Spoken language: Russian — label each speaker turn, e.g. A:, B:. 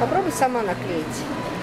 A: Попробуй сама наклеить.